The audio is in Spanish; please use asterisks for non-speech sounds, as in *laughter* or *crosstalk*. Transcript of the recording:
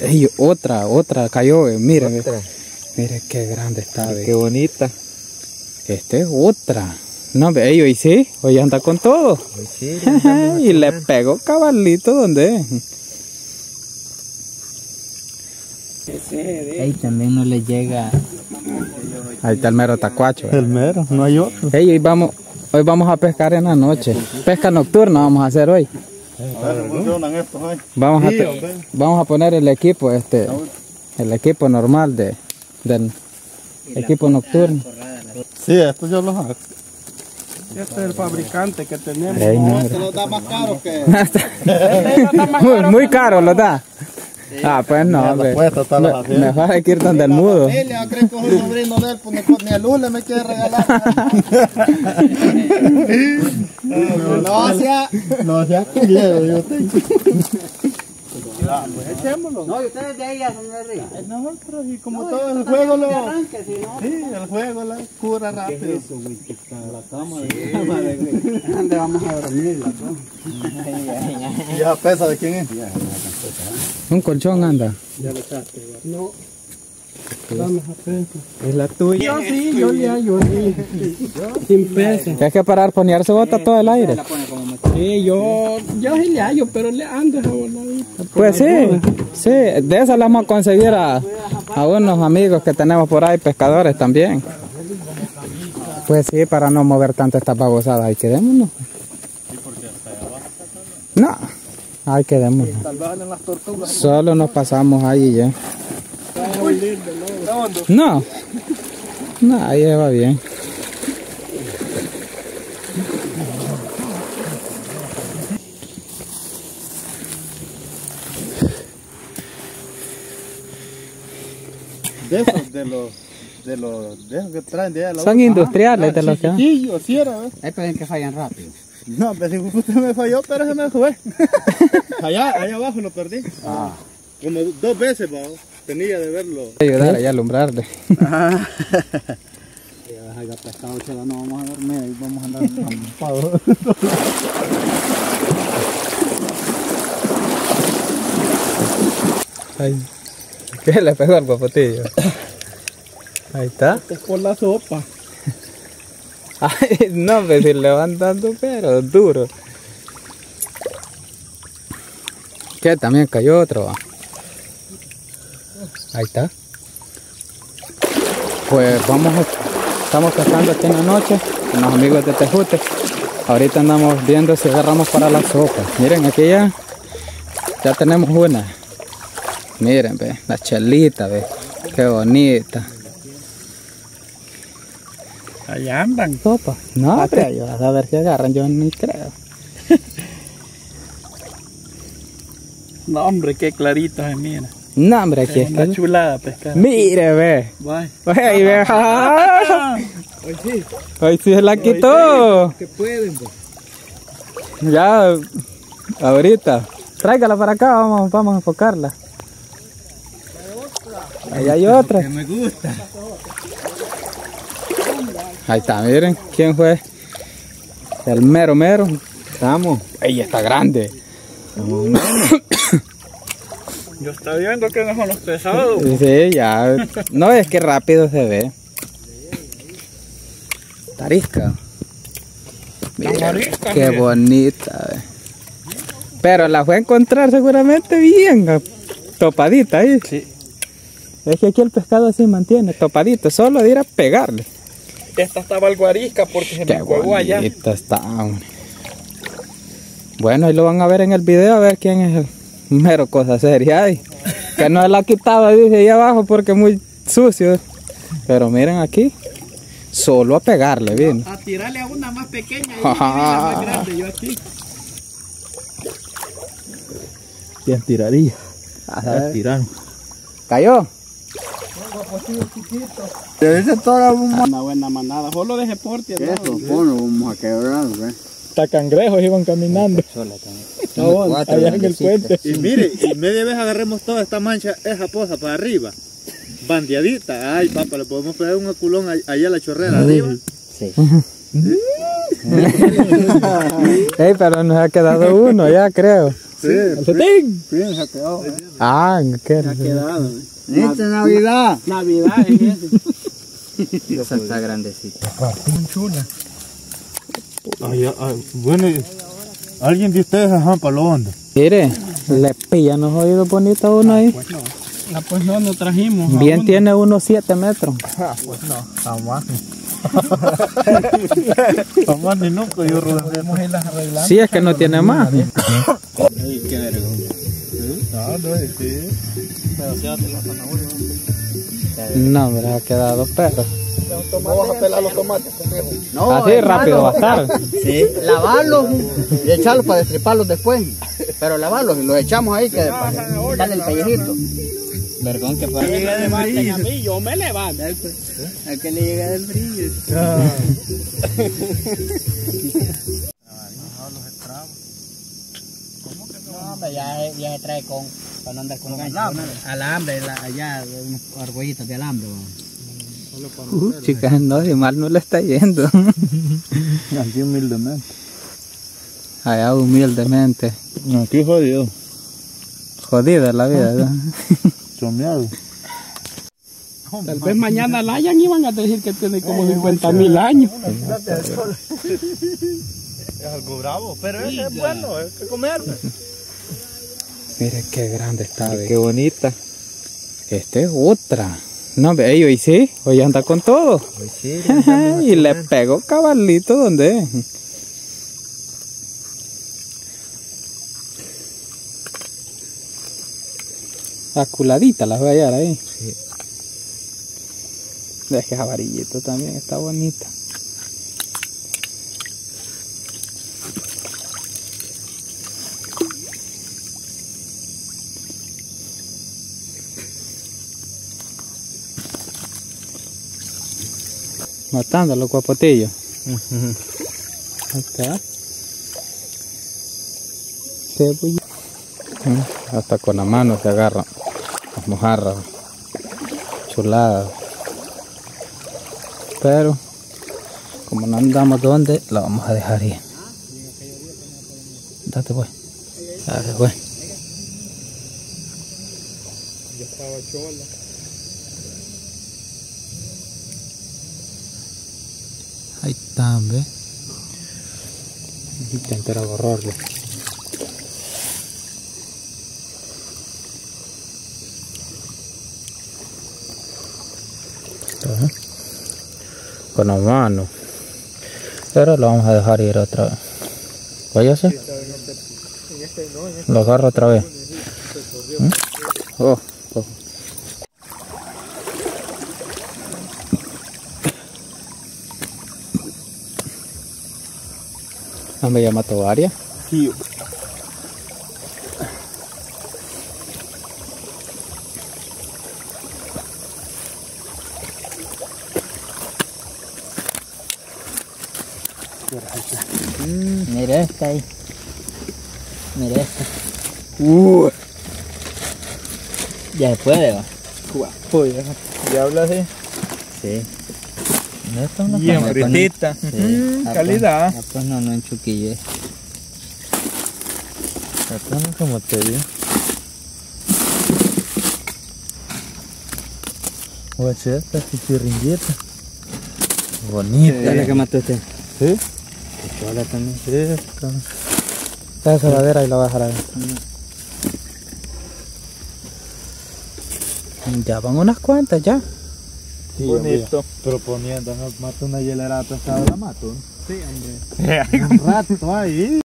Ey, otra, otra cayó, ve, mire, ve. Otra. Mire qué grande está. Qué bonita. Este es otra. No, ve, hoy sí, hoy anda con todo. Sí, *laughs* y le pegó cabalito donde también no le llega. Ahí está el mero tacuacho. El mero, no hay otro. Ey, hoy vamos, hoy vamos a pescar en la noche. Pesca nocturna vamos a hacer hoy. A ver, ¿cómo funcionan estos ahí? Vamos a, vamos a poner el equipo, este, el equipo normal de, del equipo nocturno. Sí, estos yo los hago. Este es el fabricante que tenemos. No, Este los da más caro que... *laughs* muy, muy caro lo da. Ah, pues no, hombre. la está la Me-. Mejor hay que ir donde el mudo. Familia, creen que es un sobrino de él, pues ni, ni a luz le me quiere regalar. *laughs* no sea... No sea culero, yo tengo. No, y ustedes de ahí a donde arriba. Nosotros, y como todo el juego lo... Sí, el juego la cura rápido. ¿Dónde vamos a dormir? *laughs* ¿Y esa pesa de quién es? Un colchón anda. Es la tuya. Yo sí, yo le hallo. Sin peso. Es que para arponearse bota todo el aire. Sí, yo, yo sí le hallo, pero le ando esa voladita. Pues sí, sí, de esas le vamos a conseguir a, a unos amigos que tenemos por ahí, pescadores también. Pues sí, para no mover tanto estas babosadas, ahí quedémonos. No, ahí quedémonos. Solo nos pasamos ahí y ya. No, no, ahí va bien. De esos, de los... De los... De esos que traen de allá. la Son otra. industriales de los que... Chiquillo, sí era, ¿ves? Que fallan rápido. No, pero si usted me falló, pero se me fue. *laughs* allá, allá abajo lo perdí. Como dos veces, va. Tenía de verlo. ayudar ahí a alumbrarle. *laughs* Pescado, chela, no vamos a dormir, ahí vamos a andar *laughs* ampados. Ay, ¿Qué le pegó al popotillo? Ahí está. Es por la sopa. *laughs* Ay, no, pues si le van dando pero duro. ¿Qué? También cayó otro. Ahí está. Pues vamos, estamos pescando aquí en la noche con los amigos de Tejute. Ahorita andamos viendo si agarramos para la sopa. Miren, aquí ya, ya tenemos una. Miren, ve, la chelita, ve. Qué bonita. Allá andan. Sopa. No, pero yo a ver si agarran, yo ni creo. *laughs* No, hombre, qué clarito se mira. No, hombre, aquí Es una está. chulada pescar. Mire, ve. Bye. Ve, ahí ve. ¡Ah! Hoy sí, Hoy sí se la quitó. que pueden, pues. Ya, ahorita. Tráigala para acá, vamos, vamos a enfocarla. Ahí hay otra. me gusta. Ahí está, miren. ¿Quién fue? El mero mero. Estamos. Ella está grande. *coughs* Yo está viendo que no son los pesados. Sí, ya. No, es que rápido se ve. Tarisca. Mira, qué bonita. Pero la fue a encontrar seguramente bien ah, topadita ahí. Sí. Es que aquí el pescado así mantiene topadito, solo de ir a pegarle. Esta estaba algo arisca porque se Qué me cuevó allá. está, hombre. Bueno, ahí lo van a ver en el video a ver quién es el mero cosa seria. Que no la ha quitado, dice ahí abajo porque es muy sucio. Pero miren aquí, solo a pegarle, bien. A tirarle a una más pequeña y Ajá. a la más grande, yo aquí. ¿Quién tiraría? A ver. Tiraron. ¿Cayó? Toda una... Una buena manada, solo de deporte. Eso, bueno, vamos a quebrar, cangrejos iban caminando. No, allá en el puente. Y mire, y media vez agarremos toda esta mancha, esa poza para arriba. Bandeadita. Ay, papá, le podemos pegar un culón ahí- allá a la chorrera arriba. *laughs* Ey, pero nos ha quedado uno ya, creo. Sí, se ha quedado. Ah, ¿qué? quedado. Esta es Navidad. Navidad es ese. *laughs* Esa está grandecita. Ay, ay, bueno, alguien de ustedes es Juan Palondo. Mire, le pillan los oídos bonitos a uno ahí. Ah, pues no, *laughs* no trajimos. Bien tiene unos 7 metros. Jamás. Jamás ni nunca yo. Sí, es que no tiene más. Ah, no, sí. No, hombre, ha quedado perro. Vamos a pelar los tomates, No, Así hermano. rápido va a estar. Sí, lavarlos y echarlos para destriparlos después. Pero lavarlos y los echamos ahí que para darle el pellejito. Vergón que para Llega de a mí, yo me levanto. Al que le llega del brillo. No, *laughs* ya, ya se trae con, para no andar con gancho. Alambre, la, allá, unos argollitos de alambre. ¿no? Uh, chicas, no, de mal no le está yendo. *laughs* Aquí humildemente. Allá humildemente. Aquí jodido. Jodida la vida, ¿verdad? *laughs* Chomeado. Tal vez mañana la hayan y van a decir que tiene como 50 mil años. *laughs* Es algo bravo, pero ese es bueno, hay que comer. Mire qué grande está. Qué bonita. Esta es otra. No, ve, hoy sí, hoy anda con todo. *laughs* y le pegó cabalito donde es. Aculadita las voy a hallar ahí. Sí. Es que jabarillito también está bonita. Matando a los guapotillos. Ahí. Mm, Hasta con la mano se agarran las mojarras. Chuladas. Pero, como no andamos donde, la vamos a dejar ir. Date pues. Dale pues. Ahí está, ve. Intentar agarrarlo. Ajá. Con la mano. Pero lo vamos a dejar ir otra vez. Váyase. Lo agarro otra vez. ¿Mm? Oh, oh. Ah, me llama Tovaria. Sí. Mira esta ahí. Mira esta. Uh, Ya se puede, va. guapo, ya. ¿Ya hablas de? Sí. No está una Bien fritita. Sí. Mm, Ah, pues- calidad. ah, pues no, no en chuquillo. eh. Acá no como te digo. Guache, esta chiringuita. Bonita. Esta es la que mató usted. ¿Sí? Chola también. Esta. Esta saladera y la voy a dejar. Ya van unas cuantas ya. Bonito. Proponiendo, no mato una hielera pesada, la mato. Sí, hombre. *laughs* Un rato ahí.